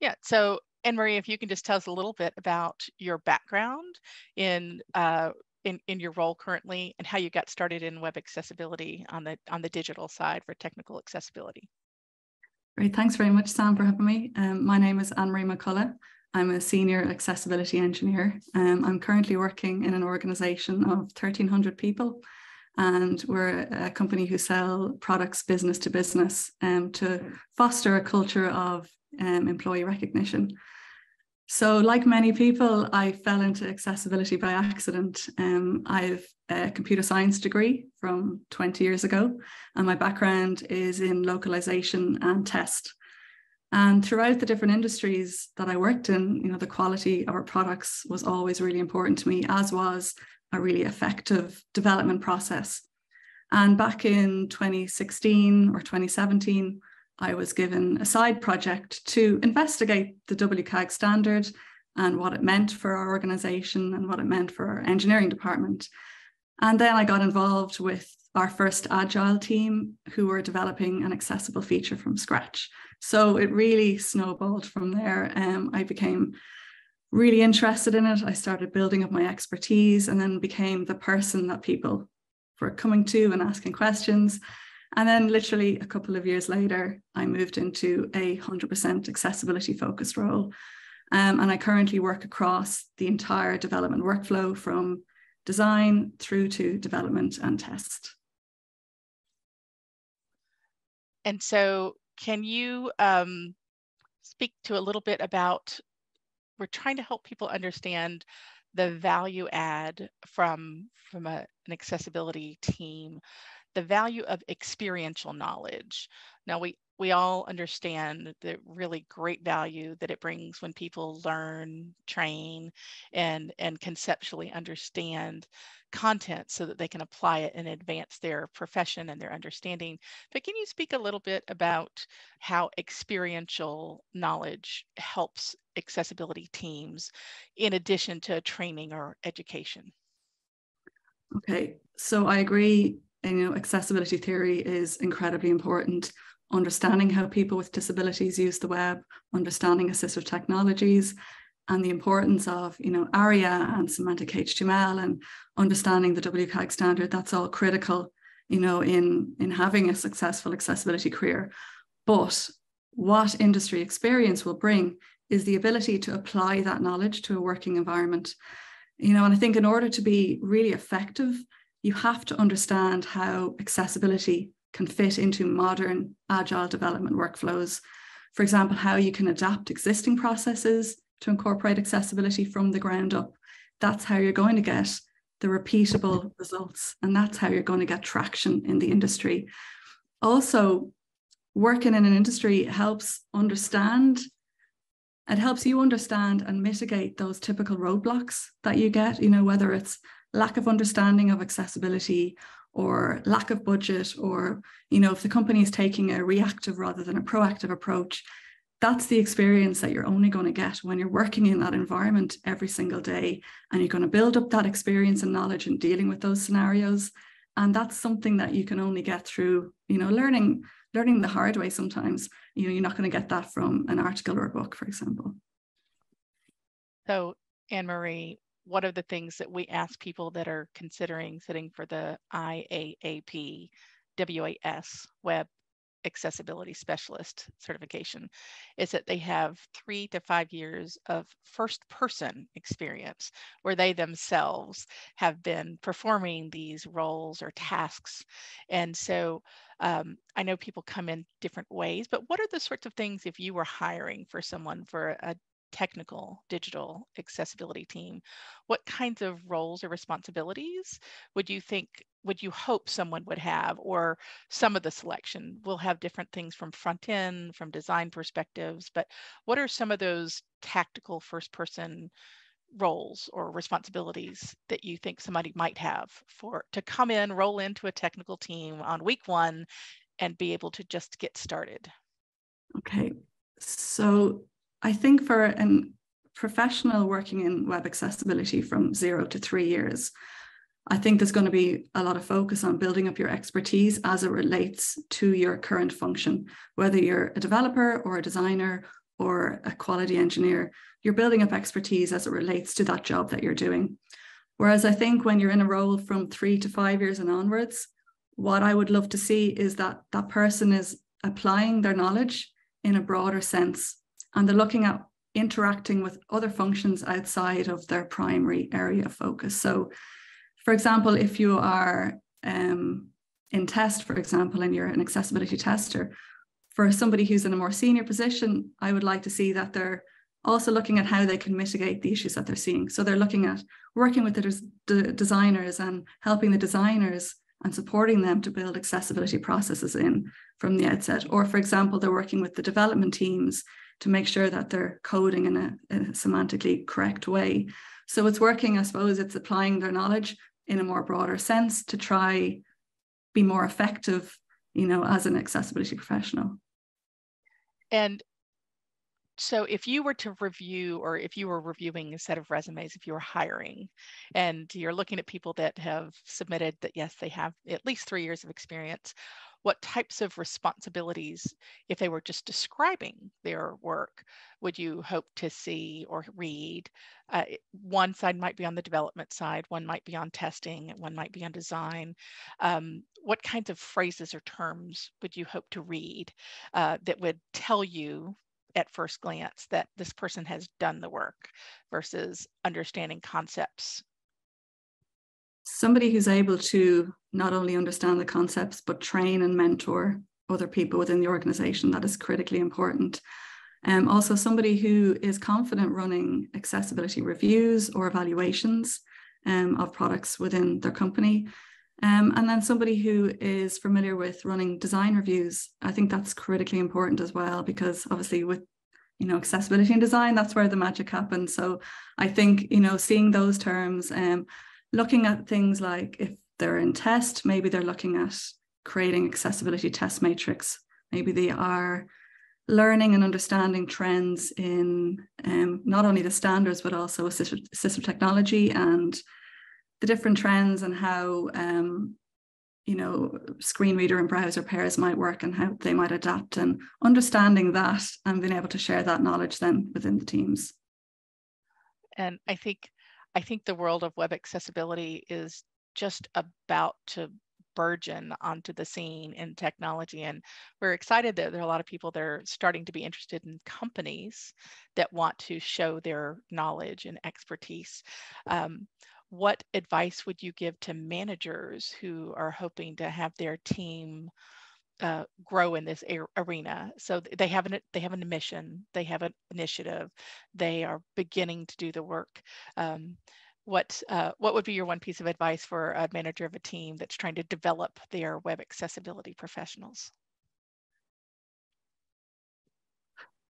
Yeah. So, Anne Marie, if you can just tell us a little bit about your background in uh, in, in your role currently and how you got started in web accessibility on the on the digital side for technical accessibility. Great. Thanks very much, Sam, for having me. Um, my name is Anne Marie McCullagh. I'm a senior accessibility engineer. Um, I'm currently working in an organization of 1,300 people, and we're a company who sell products business to business um, to foster a culture of um, employee recognition. So, like many people, I fell into accessibility by accident. Um, I've a computer science degree from 20 years ago, and my background is in localization and test. And throughout the different industries that I worked in, you know, the quality of our products was always really important to me, as was a really effective development process. And back in 2016 or 2017, I was given a side project to investigate the WCAG standard and what it meant for our organization and what it meant for our engineering department. And then I got involved with our first agile team who were developing an accessible feature from scratch. So it really snowballed from there. Um, I became really interested in it. I started building up my expertise and then became the person that people were coming to and asking questions. And then, literally a couple of years later, I moved into a 100% accessibility focused role. Um, and I currently work across the entire development workflow from design through to development and test. And so, can you um, speak to a little bit about? We're trying to help people understand the value add from from a, an accessibility team the value of experiential knowledge. Now we we all understand the really great value that it brings when people learn, train, and and conceptually understand content so that they can apply it and advance their profession and their understanding. But can you speak a little bit about how experiential knowledge helps accessibility teams in addition to training or education? Okay, so I agree you know, accessibility theory is incredibly important. Understanding how people with disabilities use the web, understanding assistive technologies, and the importance of, you know, ARIA and semantic HTML and understanding the WCAG standard, that's all critical, you know, in, in having a successful accessibility career. But what industry experience will bring is the ability to apply that knowledge to a working environment. You know, and I think in order to be really effective you have to understand how accessibility can fit into modern agile development workflows. For example, how you can adapt existing processes to incorporate accessibility from the ground up. That's how you're going to get the repeatable results, and that's how you're going to get traction in the industry. Also, working in an industry helps understand it helps you understand and mitigate those typical roadblocks that you get you know whether it's lack of understanding of accessibility or lack of budget or you know if the company is taking a reactive rather than a proactive approach that's the experience that you're only going to get when you're working in that environment every single day and you're going to build up that experience and knowledge in dealing with those scenarios. And that's something that you can only get through you know learning learning the hard way sometimes you know you're not going to get that from an article or a book for example. So anne marie what are the things that we ask people that are considering sitting for the IAAP WAS web accessibility specialist certification is that they have three to five years of first person experience where they themselves have been performing these roles or tasks. And so um, I know people come in different ways, but what are the sorts of things if you were hiring for someone for a technical digital accessibility team, what kinds of roles or responsibilities would you think, would you hope someone would have, or some of the selection we'll have different things from front end, from design perspectives, but what are some of those tactical first person roles or responsibilities that you think somebody might have for to come in, roll into a technical team on week one and be able to just get started? Okay. So I think for a professional working in web accessibility from zero to three years, I think there's going to be a lot of focus on building up your expertise as it relates to your current function, whether you're a developer or a designer or a quality engineer, you're building up expertise as it relates to that job that you're doing. Whereas I think when you're in a role from three to five years and onwards, what I would love to see is that that person is applying their knowledge in a broader sense and they're looking at interacting with other functions outside of their primary area of focus. So, for example, if you are um, in test, for example, and you're an accessibility tester, for somebody who's in a more senior position, I would like to see that they're also looking at how they can mitigate the issues that they're seeing. So they're looking at working with the, des- designers and helping the designers and supporting them to build accessibility processes in from the outset. Or, for example, they're working with the development teams to make sure that they're coding in a, a semantically correct way. So it's working, I suppose, it's applying their knowledge in a more broader sense to try be more effective, you know, as an accessibility professional. And so if you were to review or if you were reviewing a set of resumes if you were hiring and you're looking at people that have submitted that yes they have at least three years of experience what types of responsibilities if they were just describing their work would you hope to see or read uh, one side might be on the development side one might be on testing one might be on design um, what kinds of phrases or terms would you hope to read uh, that would tell you at first glance that this person has done the work versus understanding concepts. Somebody who's able to not only understand the concepts, but train and mentor other people within the organization, that is critically important. Um, also, somebody who is confident running accessibility reviews or evaluations um, of products within their company um, and then somebody who is familiar with running design reviews, I think that's critically important as well, because obviously with you know accessibility and design, that's where the magic happens. So I think you know seeing those terms, um, looking at things like if they're in test, maybe they're looking at creating accessibility test matrix. Maybe they are learning and understanding trends in um, not only the standards but also assistive, technology and the different trends and how um, you know screen reader and browser pairs might work and how they might adapt and understanding that and being able to share that knowledge then within the teams and i think i think the world of web accessibility is just about to burgeon onto the scene in technology and we're excited that there are a lot of people that are starting to be interested in companies that want to show their knowledge and expertise. Um, what advice would you give to managers who are hoping to have their team uh, grow in this arena? So they have an they have a mission, they have an initiative, they are beginning to do the work. Um, what uh, what would be your one piece of advice for a manager of a team that's trying to develop their web accessibility professionals?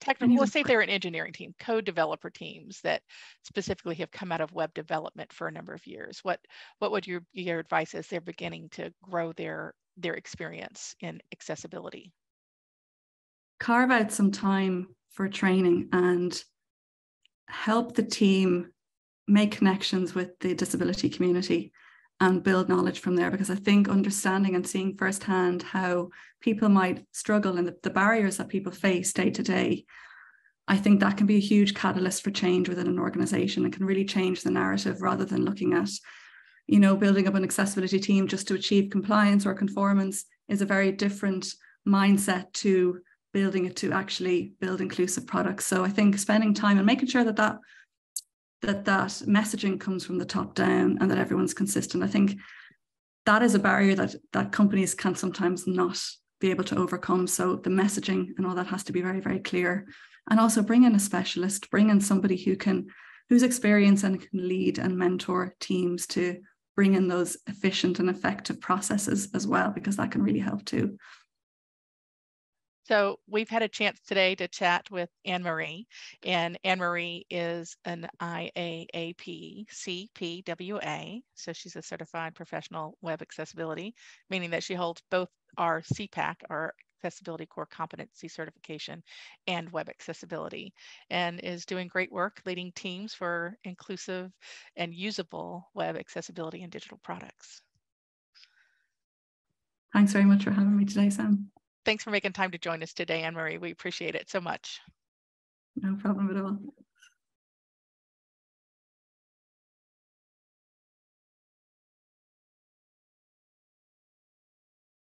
technical, let's say they're an engineering team, code developer teams that specifically have come out of web development for a number of years. What what would your your advice as they're beginning to grow their their experience in accessibility? Carve out some time for training and help the team make connections with the disability community and build knowledge from there because I think understanding and seeing firsthand how people might struggle and the, the, barriers that people face day to day, I think that can be a huge catalyst for change within an organization and can really change the narrative rather than looking at, you know, building up an accessibility team just to achieve compliance or conformance is a very different mindset to building it to actually build inclusive products. So I think spending time and making sure that that that that messaging comes from the top down and that everyone's consistent. I think that is a barrier that that companies can sometimes not be able to overcome. So the messaging and all that has to be very, very clear. And also bring in a specialist, bring in somebody who can who's experienced and can lead and mentor teams to bring in those efficient and effective processes as well, because that can really help too. So we've had a chance today to chat with Anne Marie, and Anne Marie is an IAAP CPWA. So she's a certified professional web accessibility, meaning that she holds both our CPACC, our accessibility core competency certification and web accessibility and is doing great work leading teams for inclusive and usable web accessibility and digital products. Thanks very much for having me today, Sam. Thanks for making time to join us today, Anne Marie. We appreciate it so much. No problem at all.